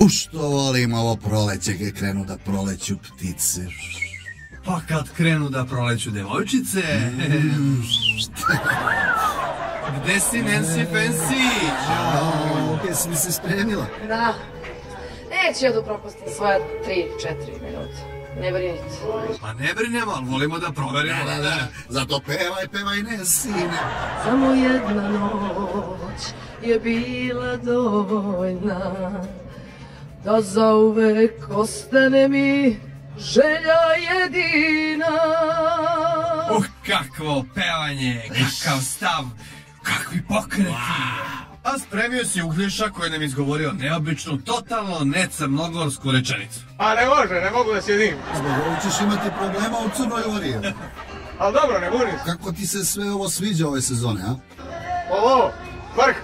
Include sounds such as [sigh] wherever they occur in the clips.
U što volim ovo proleće, gdje krenu da proleću ptice. Pa kad krenu da proleću devojčice... [laughs] Gde si Nancy Fancy? Jao, jesi li se spremila? Da. Neće ja da propustim svoja 3-4 minuta. Ne brinite. Pa ne brinemo, ali volimo da proverimo. Da, da, zato pevaj, pevaj, ne sine. Samo jedna noć je bila dovoljna da zauvek ostane mi želja jedina. Uh, kakvo pevanje, kakav stav, kakvi pokreti. A spremio si uglješa koji nam izgovorio neobičnu, totalno necrnogorsku rečenicu. A ne može, ne mogu da sjedim. Zbog ovog ćeš imati problema u Crnoj Gori. Ali dobro, ne bunim se. Kako ti se sve ovo sviđa ove sezone, a? Ovo, vrh.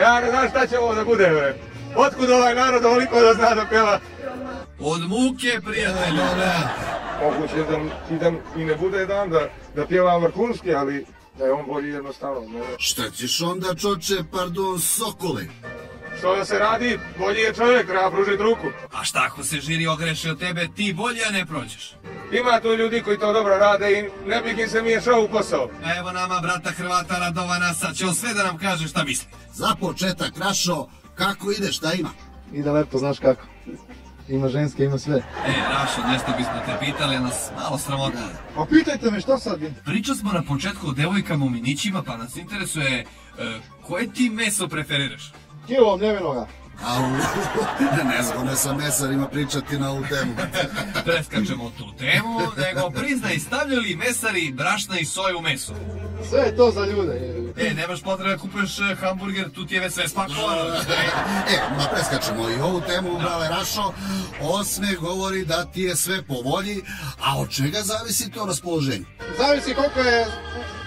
Ja ne znam šta će ovo da bude, bre. Otkud ovaj narod ovoliko da zna da peva? Od muke, prijatelju. Moguće da, i da i ne bude dan da, da pjevam vrhunski, ali da je on bolji jednostavno. Ne. Šta ćeš onda, čoče, pardon, sokole? Što da se radi, bolji je čovjek, treba pružiti ruku. A šta ako se žiri ogreše od tebe, ti bolje, ne prođeš? Ima tu ljudi koji to dobro rade i ne bih im se miješao u posao. Evo nama, brata Hrvata Radovana, sad će on sve da nam kaže šta misli. Za početak, Rašo, kako ide, šta ima? Ide lepo, znaš kako. Ima ženske, ima sve. E, Rašo, nešto bismo te pitali, a nas malo sramota. Pa pitajte me šta sad? Pričali smo na početku o devojkama u minićima, pa nas interesuje e, koje ti meso preferiraš? Kilo mljevenoga. Au, [laughs] nezgodno je sa mesarima pričati na ovu temu. [laughs] Preskačemo tu temu, nego priznaj stavljaju li mesari brašna i soju u meso? Sve je to za ljude. E, nemaš potrebe da kupuješ e, hamburger, tu ti je već sve spakovano. [laughs] E, ma preskačemo i ovu temu, brale Rašo. Osme govori da ti je sve po volji, a od čega zavisi to raspoloženje? Zavisi koliko je,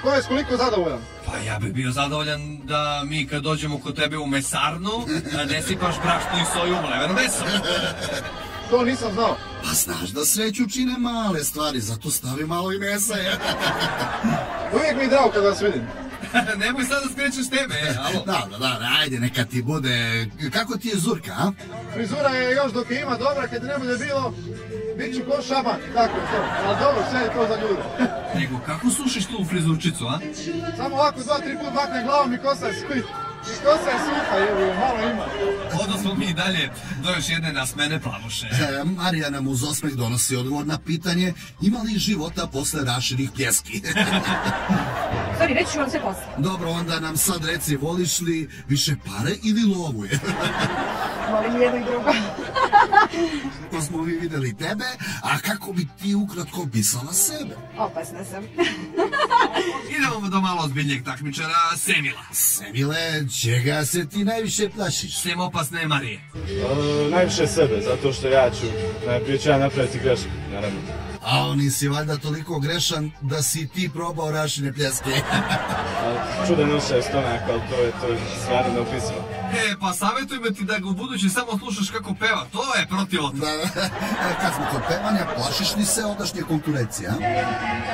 ko je s koliko zadovoljan. Pa ja bi bio zadovoljan da mi kad dođemo kod tebe u mesarnu, da ne sipaš brašnu i soju u mleveno meso. To nisam znao. Pa znaš da sreću čine male stvari, zato stavi malo i mesa, je. [laughs] Uvijek mi je drago kad vas vidim. [laughs] Nemoj sad da skrećeš teme, e, alo. Da, da, da, ajde, neka ti bude... Kako ti je Zurka, a? Frizura je još dok je ima dobra, kad ne bude bilo, bit ću ko šaban. Tako je. Ali dobro, sve je to za ljude. Nego, kako sušiš tu frizurčicu, a? Samo ovako dva, tri put makne glavom i kosa je suha. I kosa je suha, evo, malo ima. Odo smo mi dalje do još jedne nasmene plavuše. E, Marija nam uz osmeh donosi odgovor na pitanje ima li života posle rašinih pljeski. [laughs] Sorry, reći ću vam sve posle. Dobro, onda nam sad reci, voliš li više pare ili lovu [laughs] je? Volim jedno i drugo. [laughs] Ko smo vi videli tebe, a kako bi ti ukratko opisala sebe? Opasna sam. [laughs] Idemo do malo ozbiljnijeg takmičara, Semila. Semile, čega se ti najviše plašiš? Sem opasne Marije. E, najviše sebe, zato što ja ću, najprije ću ja napraviti grešku, naravno. A oni si valjda toliko grešan da si ti probao rašine pljeske. [laughs] A, čudan osjećaj stomak, ali to je, to je stvarno neopisivo. E, pa savjetujem ti da ga u budući samo slušaš kako peva, to je protivotno. Da, [laughs] e, kad smo kod pevanja, plašiš li se odašnje konkurencije, a?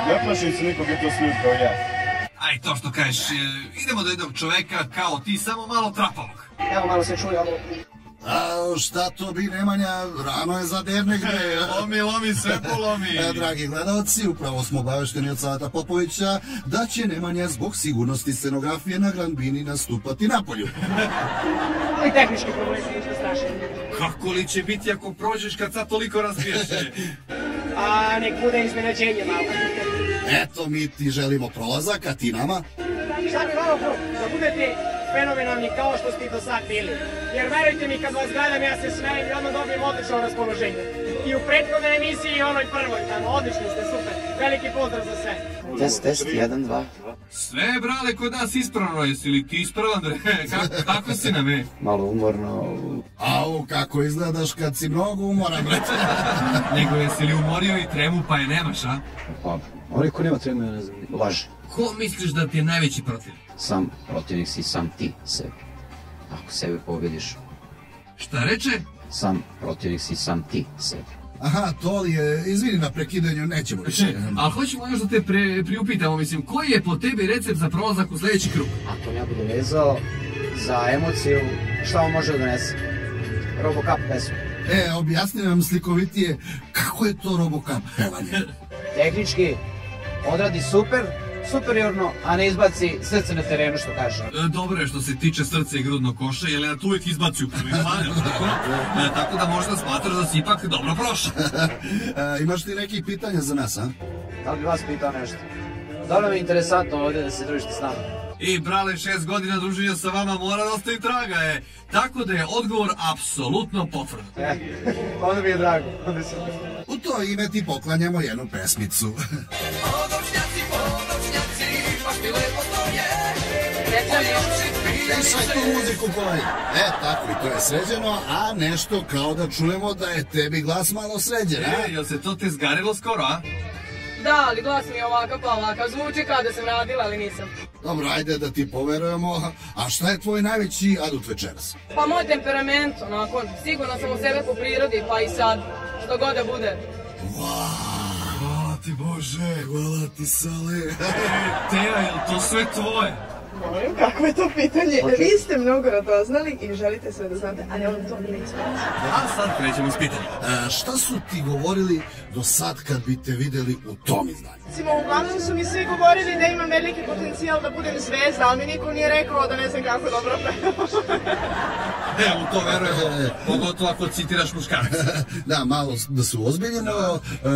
Ne plašim se nikog je to sljud kao ja. Aj, to što kažeš, e, idemo do jednog čoveka kao ti, samo malo trapavog. Evo malo se čuje ovo. A šta to bi Nemanja, rano je za dnevne gre. Lomi, lomi, sve polomi. E, Dragi gledalci, upravo smo obavešteni od Savata Popovića da će Nemanja zbog sigurnosti scenografije na Granbini nastupati na polju. [laughs] I tehnički problem, ništa strašno. Kako li će biti ako prođeš kad sad toliko razbiješ? A nek bude iznenađenje malo. Eto, mi ti želimo prolazak, a ti nama? Šta mi vama bro, da budete fenomenalni kao što ste i do sad bili. Jer verujte mi kad vas gledam ja se smejem i odmah dobijem odlično raspoloženje. I u prethodnoj emisiji i onoj prvoj tamo, odlični ste, super. Veliki pozdrav za sve. Test, test, jedan, dva. Sve je brale kod nas ispravno, jesi li ti ispravan? [laughs] kako, kako si nam je? Malo umorno. Au, kako izgledaš kad si mnogo umoran, brate. [laughs] Nego jesi li umorio i tremu pa je nemaš, a? Pa, onaj ko nema treme, ne znam, laže. Ko misliš da ti je najveći protiv? Sam protivnik si sam ti sebi. Ako sebe pobediš, Šta reče? sam protivnik si sam ti sebi. Aha, to li je, izvini na prekidanju, nećemo više. [laughs] Ali hoćemo još da te pre, priupitamo, mislim, koji je po tebi recept za prolazak u sljedeći krug? Ako ja budu vezao za emociju, šta on može da donese? Robocop pesmu. E, objasni nam slikovitije kako je to Robocop pevanje. Tehnički odradi super, superiorno, a ne izbaci srce na terenu što kaže. E, Dobro je što se tiče srca i grudnog koša, jer ja tu uvijek izbaci u prvi plan, jel tako? E, tako da možda smatraš da si ipak dobro prošao. [laughs] E, imaš ti nekih pitanja za nas, a? Da li bi vas pitao nešto? Dobro mi je interesantno ovdje da se družite s nama. I brale, šest godina druženja sa vama mora da ostaje traga, je. Tako da je odgovor apsolutno potvrdan. E, onda mi je drago. Onda se... U to ime ti poklanjamo jednu pesmicu. [laughs] Slušaj tu muziku koji. E, tako i to je sređeno, a nešto kao da čujemo da je tebi glas malo sređen, a? E, jel se to te zgarilo skoro, a? Da, ali glas mi je ovakav pa ovakav. Zvuči kao da sam radila, ali nisam. Dobro, ajde da ti poverujemo. A šta je tvoj najveći adut večeras? Pa moj temperament, onako, sigurno sam u sebe po prirodi, pa i sad, što god da bude. Hvala ti Bože, hvala ti Sale. Teja, jel to sve tvoje? Molim, kako je to pitanje? Vi ste mnogo radoznali i želite sve da znate, ali on to neće. A sad krećemo s pitanjem. E, šta su ti govorili do sad kad bi te videli u tom izdanju? Recimo, uglavnom su mi svi govorili da imam veliki potencijal da budem zvezda, ali mi niko nije rekao da ne znam kako dobro pevam. E, u to verujemo, [laughs] pogotovo ako citiraš muškarca. [laughs] da, malo da su ozbiljeno.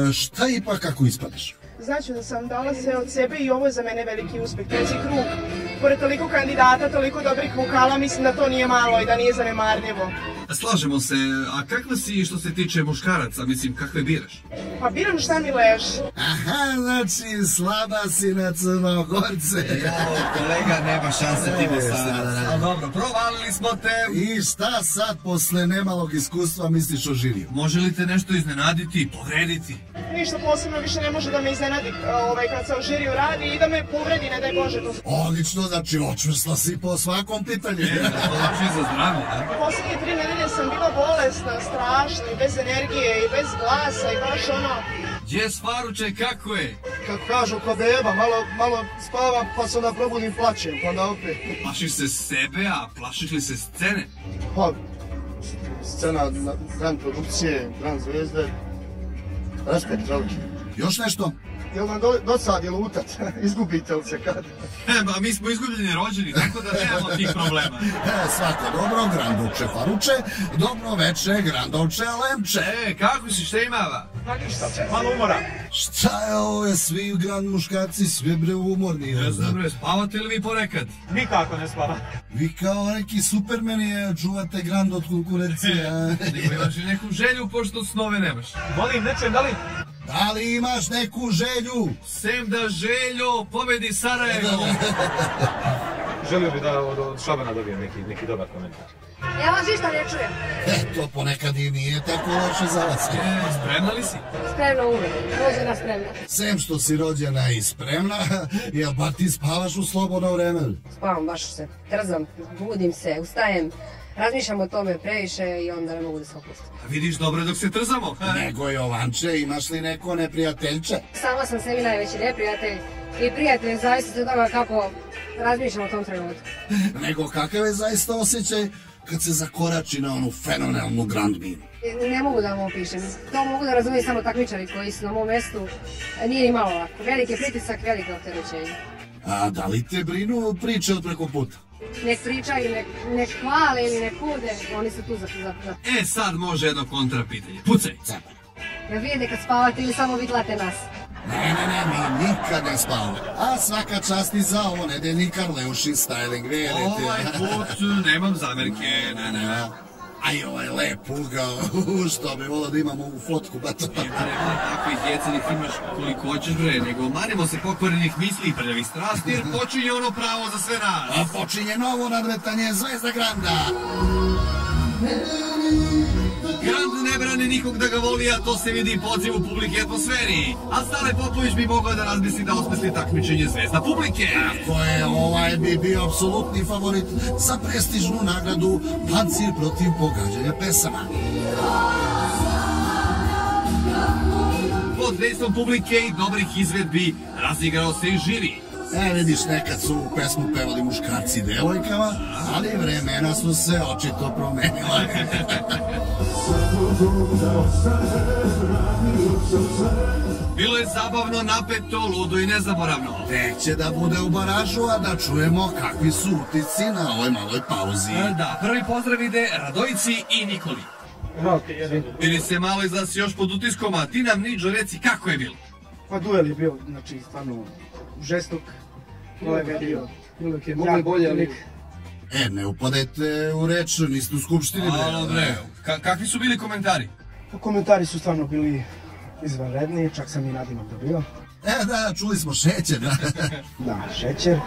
E, šta ipak kako ispadaš? Znači da sam dala sve od sebe i ovo je za mene veliki uspeh. Treći krug. Pored toliko kandidata, toliko dobrih vokala, mislim da to nije malo i da nije zanemarljivo. Slažemo se, a kakva si što se tiče muškaraca, mislim, kakve biraš? Pa biram šta mi leži. Aha, znači slaba si na crnogorce. kolega, nema šanse ti sada. A dobro, provalili smo te. I šta sad posle nemalog iskustva misliš o živiju? Može li te nešto iznenaditi, povrediti? Ništa posebno više ne može da me iznenadi ovaj, kad se o žiriju radi i da me povredi, ne daj Bože to. Odlično, znači očvrsla si po svakom pitanju. E, to znači za zdravlje, da? Posljednje tri nedelje sam bila bolesna, strašna i bez energije i bez glasa i baš ono... Gdje Svaruče, kako je? Kako kažu ko beba, malo, malo spavam pa se onda probudim plaćem, pa onda opet. Plašiš se sebe, a plašiš li se scene? Pa, scena na grand produkcije, grand zvezde, respekt veliki. Još nešto? Jel vam do, dosad je lutat? [laughs] Izgubite li se kad? E, ba, mi smo izgubljeni rođeni, tako da nemamo tih problema. [laughs] E, svako dobro, granduče faruče, dobro veče, granduče lemče. E, kako si, šta imava? Pa ništa, malo umora. Šta je ovo, je svi grand muškarci, svi bre umorni. Ne znam, bre, spavate li vi ponekad? Nikako ne spava. Vi kao neki supermeni je, čuvate grand od konkurencije. [laughs] Nego imaš neku želju, pošto snove nemaš? Molim, ne čujem, da li? Da li imaš neku želju? Sem da željo pobedi Sarajevo. Želio bi da od, Šabana dobijem neki, neki dobar komentar. Ja vas ništa ne čujem. E, to ponekad i nije tako loše za vas. E, spremna li si? Spremno uvijek, rođena spremna. Sem što si rođena i spremna, [laughs] jel bar ti spavaš u slobodno vreme? Spavam, baš se trzam, budim se, ustajem, razmišljam o tome previše i onda ne mogu da se opustim. A vidiš dobro dok se trzamo. Nego Jovanče, imaš li neko neprijateljče? Sama sam sebi najveći neprijatelj i prijatelj zavisno od toga kako razmišljam o tom trenutku. [laughs] Nego kakav je zaista osjećaj kad se zakorači na onu fenomenalnu Grand Minu? Ne mogu da vam opišem. To mogu da razumiju samo takmičari koji su na mom mjestu. Nije ni malo lako. Veliki pritisak, veliko opterećenje. A da li te brinu priče od preko puta? Nek pričaju, nek, nek hvale ili nek kude, oni su tu za, za, za. E, sad može jedno kontra pitanje. Pucaj. Jel vidite kad spavate ili samo vitlate nas? Ne, ne, ne, mi nikad ne spavamo. A svaka čast i za ovo nedeljni Karleušin styling, verite. Ovaj put nemam zamerke, ne, ne. Aj, ovaj lep ugao, [laughs] što bi volio da imam ovu fotku, ba to. Nema takvih djecenih imaš koliko hoćeš bre, nego manimo se pokvarenih misli i prljavih strasti jer [laughs] počinje ono pravo za sve nas. A počinje novo nadmetanje Zvezda Granda. Grand ne brani nikog da ga voli, a to se vidi poziv u publike atmosferi. A Stale Popović bi mogao da razmisli da osmisli takmičenje Zvezda publike. Tako je, ovaj bi bio apsolutni favorit za prestižnu nagradu Pancir protiv pogađanja pesama. Pod dejstvom publike i dobrih izvedbi razigrao se i žiri. E, vidiš, nekad su pesmu pevali muškarci i devojkama, ali vremena su se očito promenila. [laughs] Bilo je zabavno, napeto, ludo i nezaboravno. Tek će da bude u baražu, a da čujemo kakvi su utisci na ovoj maloj pauzi. E, Da, prvi pozdrav ide Radojici i Nikoli. Bili se malo izlasi još pod utiskom, a ti nam Niđo reci kako je bilo. Pa duel je bio, znači, stvarno žestok. Kolega je bio. Uvijek je mogli bolje, ali... E, ne upadajte u reč, niste u skupštini. Alo bre, ka- kakvi su bili komentari? Pa Komentari su stvarno bili izvanredni, čak sam i nadimak dobio. E, da, čuli smo šećer, da. [laughs] Da, šećer.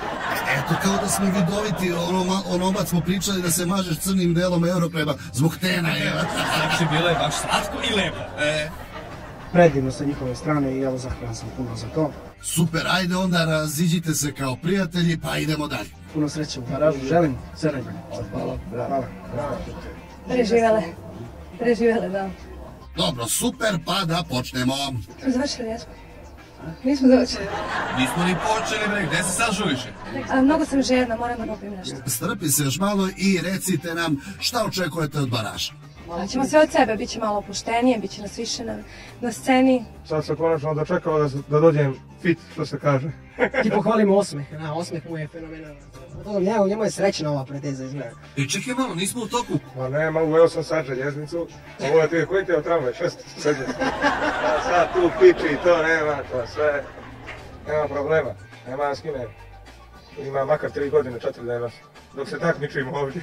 Eto, kao da smo vidoviti, ono, onomat smo pričali da se mažeš crnim delom eurokrema zbog tena, je. [laughs] Znači, bilo je baš slatko i lepo. E, Predivno sa njihove strane i evo zahvalan sam puno za to. Super, ajde onda raziđite se kao prijatelji, pa idemo dalje. Puno sreće u garažu, želim sve najbolje. Hvala. Hvala. Preživele. Preživele, da. Dobro, super, pa da počnemo. Završili jesmo. Nismo završili. nismo ni počeli bre, gde se sad žuviše? A, mnogo sam žedna, moram da popim nešto. Strpi se još malo i recite nam šta očekujete od baraža. A ćemo sve od sebe, bit će malo opuštenije, bit će nas više na, na sceni. Sad sam konačno dočekao da, da dođem fit, što se kaže. [laughs] Ti pohvalimo osmeh, da, osmeh mu je fenomenalan. Zato njemu, njemu je srećna ova preteza izgleda. E, čekaj malo, nismo u toku. Ma nema, uveo sam sad željeznicu. Ovo je ti koji ti je tramvaj, šest, sedam. A [laughs] sad tu piči i to nema, to sve. Nema problema, nema da skine. Ima makar tri godine, četiri da je nosim. Dok se takmičimo ovdje.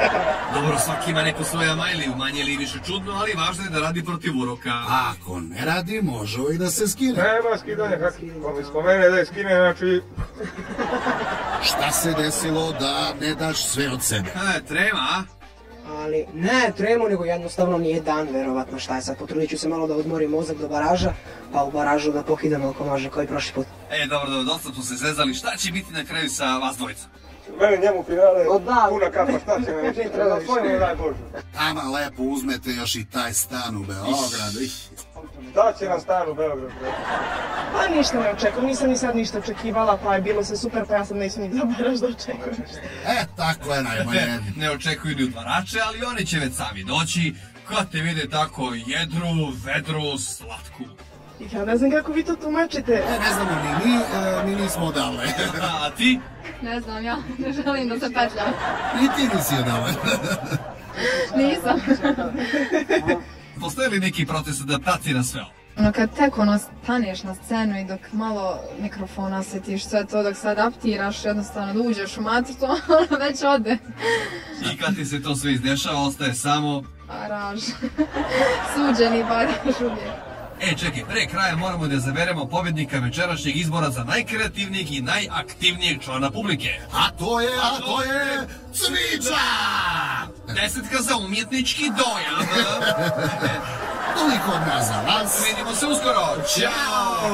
[laughs] Dobro, svaki ima neku svoja majliju, manje ili više čudno, ali važno je da radi protiv uroka. A ako ne radi, može i da se skine. Nema skidanja, kako ko mi spomene da je skine, znači... Šta se desilo da ne daš sve od sebe? E, trema, a? Ali ne tremu, nego jednostavno nije dan, verovatno šta je sad. Potrudit ću se malo da odmorim mozak do baraža, pa u baražu da pokidam alkomaže koji prošli put. E, dobro, dobro, dosta smo se zezali. Šta će biti na kraju sa vas dvojica? Meni njemu finale, O, da. puna kapa, šta će me Ne reći? treba više. Tvoj mi je najbolji. Tama lepo uzmete još i taj stan u Beogradu. Da će nam stan u Beogradu. Pa ništa ne očekujem, nisam ni sad ništa očekivala, pa je bilo sve super, pa ja sad neću ni da baraš da očekujem. E, tako je najbolje. ne očekuju ni udvarače, ali oni će već sami doći. Kad te vide tako jedru, vedru, slatku. I ja ne znam kako vi to tumačite. E, ne znamo ni mi, e, mi nismo odavle. A ti? Ne znam, ja ne želim da se petljam. Ni ti nisi odavle. Nisam. [laughs] Postoji li neki proces adaptacije na sve ovo? Ono kad tek ono staneš na scenu i dok malo mikrofona osjetiš sve to dok se adaptiraš jednostavno da uđeš u matricu, [laughs] ono već ode. I kad ti se to sve izdešava, ostaje samo... Baraž. [laughs] Suđeni baraž uvijek. E, čekaj, pre kraja moramo da zaberemo pobjednika večerašnjeg izbora za najkreativnijeg i najaktivnijeg člana publike. A to je, a to je Cviča! Desetka za umjetnički dojam. [laughs] Toliko od nas za vas. Vidimo se uskoro. Ćao!